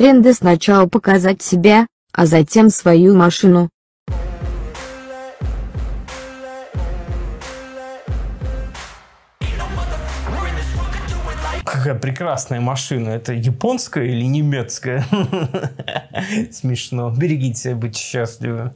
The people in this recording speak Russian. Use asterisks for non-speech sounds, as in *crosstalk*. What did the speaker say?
тренды сначала показать себя, а затем свою машину. Какая прекрасная машина. Это японская или немецкая? *laughs* Смешно. Берегите себя, будьте счастливы.